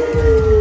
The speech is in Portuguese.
Uhul!